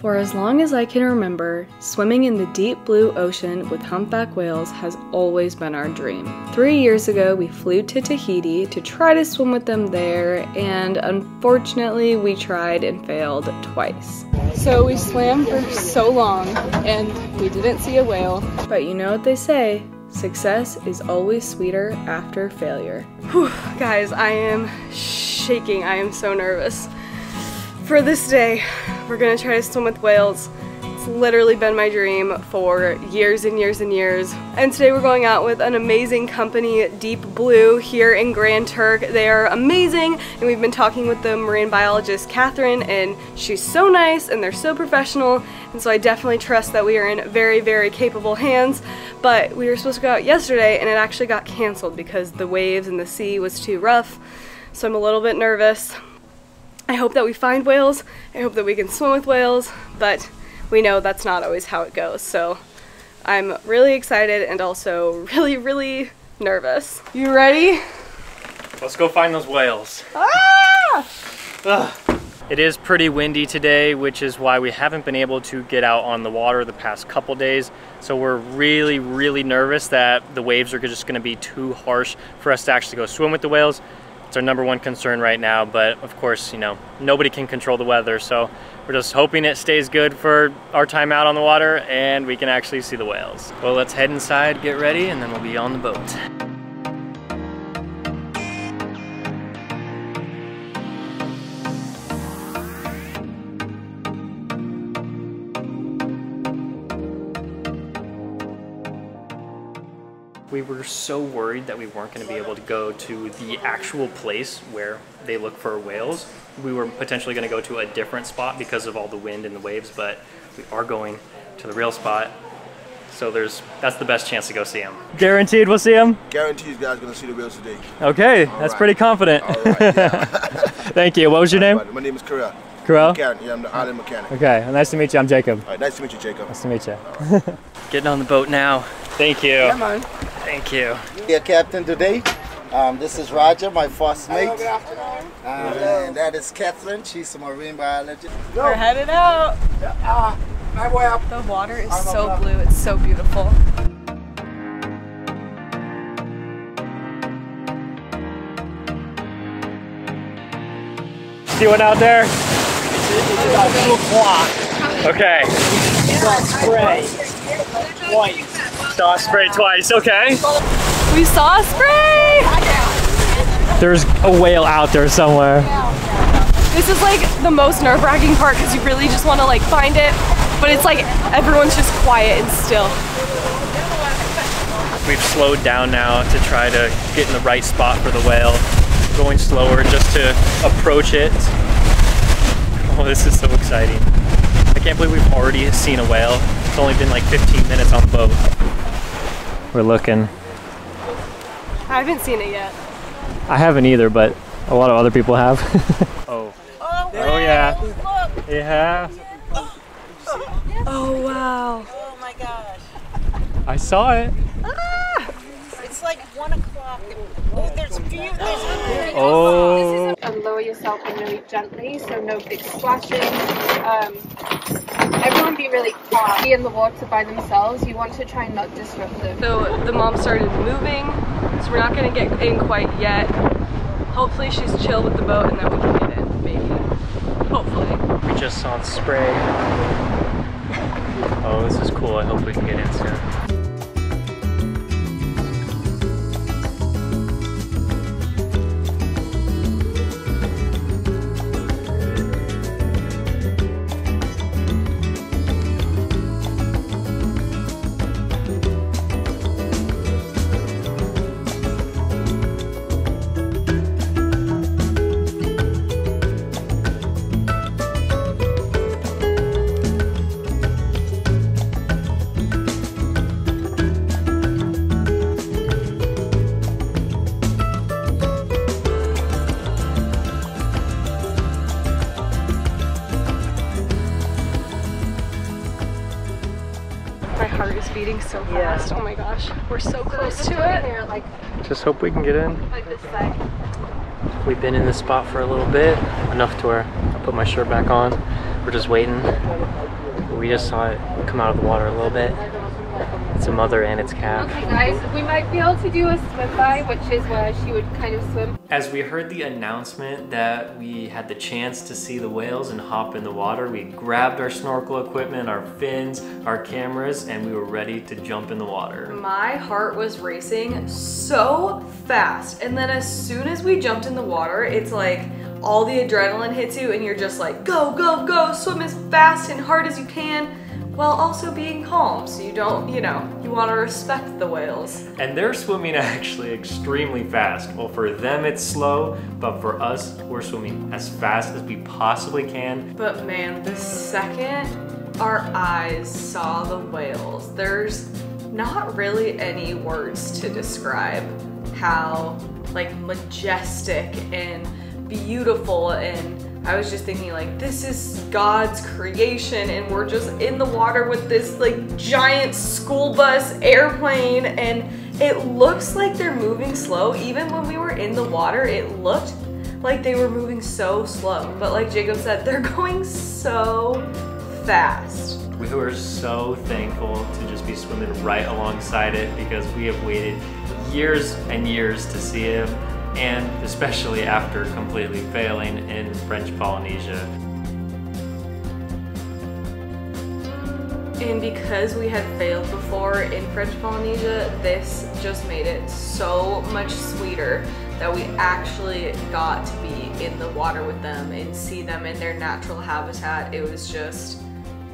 For as long as I can remember, swimming in the deep blue ocean with humpback whales has always been our dream. Three years ago, we flew to Tahiti to try to swim with them there, and unfortunately, we tried and failed twice. So we swam for so long and we didn't see a whale. But you know what they say success is always sweeter after failure. Whew, guys, I am shaking. I am so nervous for this day. We're gonna try to swim with whales. It's literally been my dream for years and years and years. And today we're going out with an amazing company, Deep Blue, here in Grand Turk. They are amazing, and we've been talking with the marine biologist, Catherine, and she's so nice, and they're so professional, and so I definitely trust that we are in very, very capable hands. But we were supposed to go out yesterday, and it actually got canceled because the waves and the sea was too rough, so I'm a little bit nervous. I hope that we find whales. I hope that we can swim with whales, but we know that's not always how it goes. So I'm really excited and also really, really nervous. You ready? Let's go find those whales. Ah! Ugh. It is pretty windy today, which is why we haven't been able to get out on the water the past couple days. So we're really, really nervous that the waves are just gonna be too harsh for us to actually go swim with the whales. Our number one concern right now, but of course, you know, nobody can control the weather, so we're just hoping it stays good for our time out on the water and we can actually see the whales. Well, let's head inside, get ready, and then we'll be on the boat. We were so worried that we weren't going to be able to go to the actual place where they look for whales. We were potentially going to go to a different spot because of all the wind and the waves, but we are going to the real spot. So there's that's the best chance to go see them. Guaranteed we'll see them? Guaranteed you guys going to see the whales today. Okay, all that's right. pretty confident. yeah. Thank you. What was your name? My name is Karel. Karel? Yeah, I'm the island mechanic. Okay, well, nice to meet you. I'm Jacob. All right, nice to meet you, Jacob. Nice to meet you. Getting on the boat now. Thank you. Yeah, man. Thank you. Yeah, Captain, today. Um, this is Roger, my first mate. Hello, good afternoon. Um, and that is Catherine. She's a marine biologist. We're headed out. Uh, the water is so blue. It's so beautiful. See one out there? It's about 2 o'clock. Okay. Spray. White. Saw a spray twice, okay. We saw a spray! There's a whale out there somewhere. This is like the most nerve-wracking part because you really just want to like find it, but it's like everyone's just quiet and still. We've slowed down now to try to get in the right spot for the whale. Going slower just to approach it. Oh, this is so exciting. I can't believe we've already seen a whale. It's only been like 15 minutes on the boat. We're looking. I haven't seen it yet. I haven't either, but a lot of other people have. oh. Oh, oh yeah. Look. Yeah. Oh wow. Oh my gosh. I saw it. Ah! It's like one o'clock. Oh, there's few. There's oh. And yourself in really gently, so no big splashing. Um, everyone be really calm. Be in the water by themselves. You want to try and not disrupt them. So the mom started moving, so we're not gonna get in quite yet. Hopefully she's chill with the boat and then we can get in, maybe. Hopefully. We just saw the spray. Oh, this is cool. I hope we can get in soon. Gosh, we're so close to it. like, Just hope we can get in. Like this side. We've been in this spot for a little bit, enough to where I put my shirt back on. We're just waiting. We just saw it come out of the water a little bit. It's a mother and its calf. Okay guys, we might be able to do a swim by, which is where she would kind of swim. As we heard the announcement that we had the chance to see the whales and hop in the water, we grabbed our snorkel equipment, our fins, our cameras, and we were ready to jump in the water. My heart was racing so fast. And then as soon as we jumped in the water, it's like all the adrenaline hits you and you're just like, go, go, go, swim as fast and hard as you can while also being calm so you don't, you know, you want to respect the whales. And they're swimming actually extremely fast. Well, for them it's slow, but for us, we're swimming as fast as we possibly can. But man, the second our eyes saw the whales, there's not really any words to describe how like majestic and beautiful and I was just thinking like this is God's creation and we're just in the water with this like giant school bus airplane and it looks like they're moving slow. Even when we were in the water it looked like they were moving so slow. But like Jacob said they're going so fast. We were so thankful to just be swimming right alongside it because we have waited years and years to see him and especially after completely failing in French Polynesia. And because we had failed before in French Polynesia, this just made it so much sweeter that we actually got to be in the water with them and see them in their natural habitat. It was just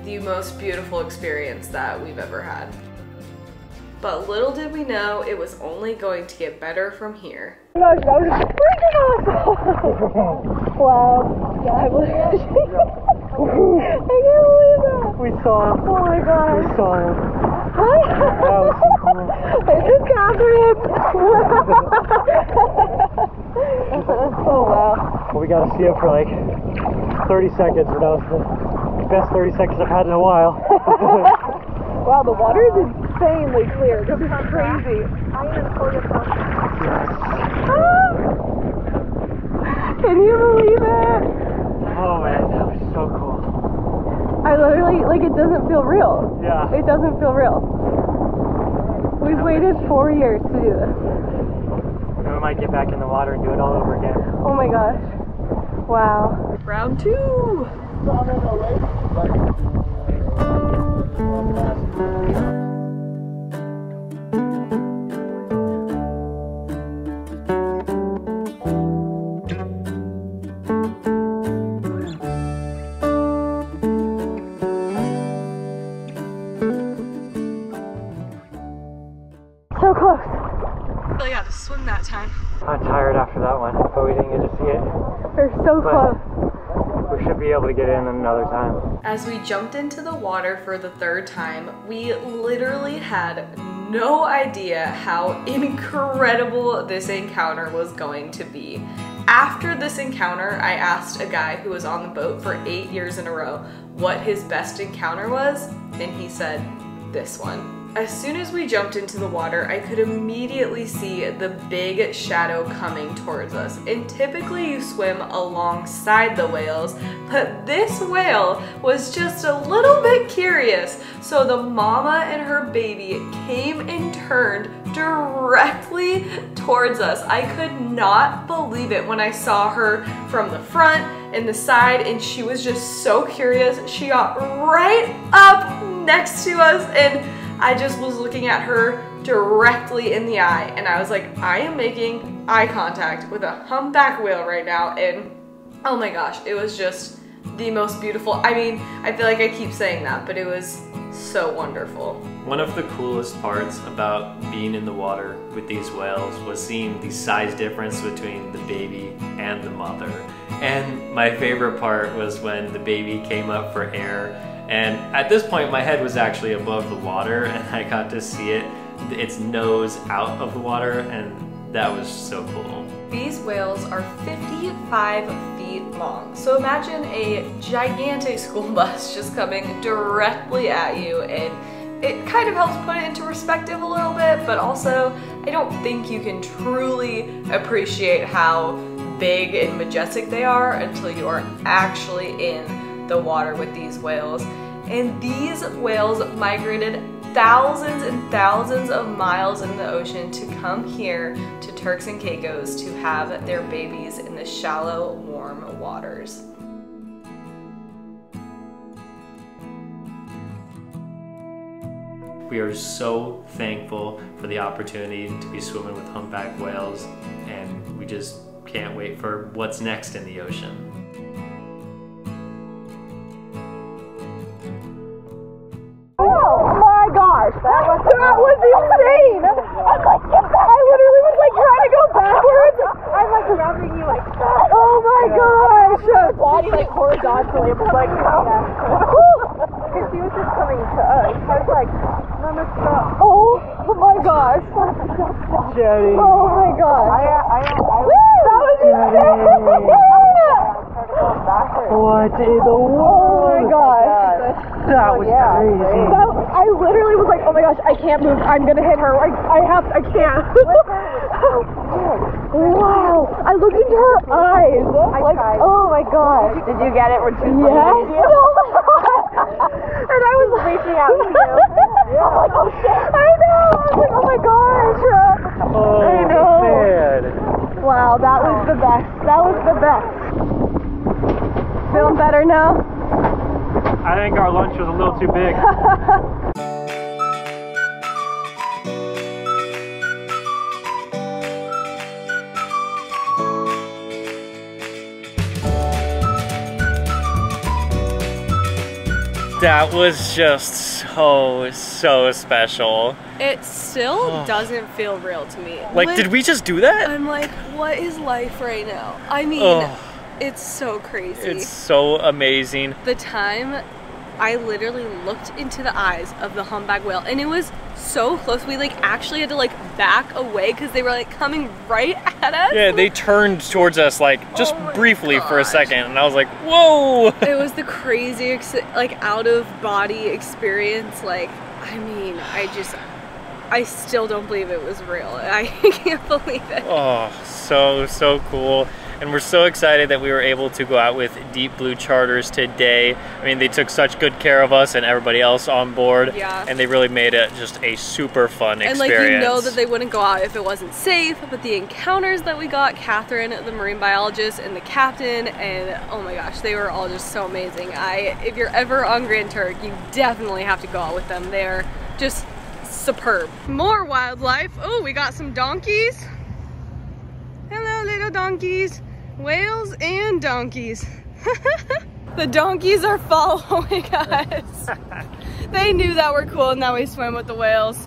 the most beautiful experience that we've ever had. But little did we know it was only going to get better from here. Oh my Gosh, that was freaking awesome! wow. Yeah, I believe I can't believe that. We saw him. Oh my god. We saw him. Hi. this is Catherine. oh wow. Well, we got to see him for like 30 seconds, but that was the best 30 seconds I've had in a while. Wow, the water is insanely clear. This is crazy. Ah! Can you believe it? oh man, that was so cool. I literally, like, it doesn't feel real. Yeah. It doesn't feel real. We've waited four years to do this. We might get back in the water and do it all over again. Oh my gosh. Wow. Round two! We're so But- close. We should be able to get in another time. As we jumped into the water for the third time, we literally had no idea how incredible this encounter was going to be. After this encounter, I asked a guy who was on the boat for eight years in a row what his best encounter was, and he said, this one. As soon as we jumped into the water, I could immediately see the big shadow coming towards us. And typically you swim alongside the whales, but this whale was just a little bit curious. So the mama and her baby came and turned directly towards us. I could not believe it when I saw her from the front and the side and she was just so curious. She got right up next to us and I just was looking at her directly in the eye and I was like, I am making eye contact with a humpback whale right now and oh my gosh, it was just the most beautiful. I mean, I feel like I keep saying that, but it was so wonderful. One of the coolest parts about being in the water with these whales was seeing the size difference between the baby and the mother. And my favorite part was when the baby came up for air. And at this point, my head was actually above the water, and I got to see it, its nose out of the water, and that was so cool. These whales are 55 feet long. So imagine a gigantic school bus just coming directly at you and it kind of helps put it into perspective a little bit, but also I don't think you can truly appreciate how big and majestic they are until you are actually in the water with these whales. And these whales migrated thousands and thousands of miles in the ocean to come here to Turks and Caicos to have their babies in the shallow, warm waters. We are so thankful for the opportunity to be swimming with humpback whales, and we just can't wait for what's next in the ocean. Insane! I'm like, get back. I literally was like trying to go backwards. I'm like rubbing you like that. Oh my gosh! Her body like horizontally I was like, oh. because she was just coming to us. I was like, no, no, stop. Oh, oh my gosh! Jenny. Oh my gosh! I, uh, I, I, that was insane! what in the world? Oh my gosh! Oh that was oh, yeah. crazy. That, I literally was like, oh my gosh, I can't move. I'm gonna hit her. I, I have, I can't. wow. I looked into her eyes. like, oh my gosh. Did you get it when she was yes. and I was reaching out to you. yeah. I'm like, oh shit. I know. I was like, oh my gosh. Oh, I know. man. Wow, that was the best. That was the best. Feeling better now? I think our lunch was a little too big. That was just so, so special. It still oh. doesn't feel real to me. Like, did we just do that? I'm like, what is life right now? I mean, Oh. it's so crazy. It's so amazing. the time I literally looked into the eyes of the humpback whale and it was so close. We like actually had to like back away because they were like coming right at us. Yeah, they turned towards us like just Oh briefly for a second, and I was like, whoa! It was the crazy, ex- like out of body experience. Like, I mean, I just, I still don't believe it was real. I can't believe it. Oh, so, so cool. And we're so excited that we were able to go out with Deep Blue Charters today. I mean, they took such good care of us and everybody else on board. Yeah. And they really made it just a super fun And experience. like you know that they wouldn't go out if it wasn't safe, but the encounters that we got, Catherine, the marine biologist, and the captain, and oh my gosh, they were all just so amazing. I, if you're ever on Grand Turk, you definitely have to go out with them. They're just superb. More wildlife. Oh, we got some donkeys. Hello, little donkeys. Whales and donkeys. the donkeys are following us. they knew that we're cool and that we swim with the whales.